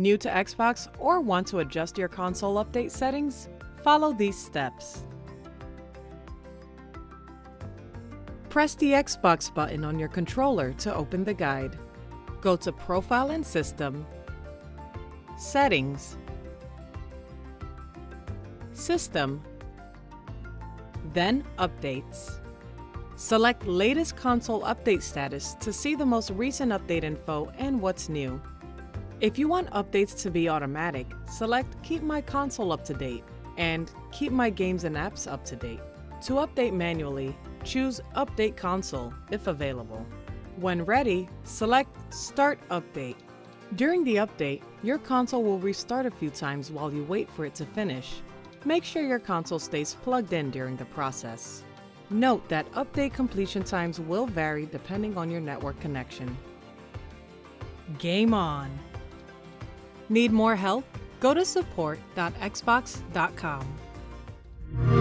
New to Xbox or want to adjust your console update settings? Follow these steps. Press the Xbox button on your controller to open the guide. Go to Profile and System, Settings, System, then Updates. Select Latest Console Update Status to see the most recent update info and what's new. If you want updates to be automatic, select Keep My Console Up to Date and Keep My Games and Apps Up to Date. To update manually, choose Update Console if available. When ready, select Start Update. During the update, your console will restart a few times while you wait for it to finish. Make sure your console stays plugged in during the process. Note that update completion times will vary depending on your network connection. Game on! Need more help? Go to support.xbox.com.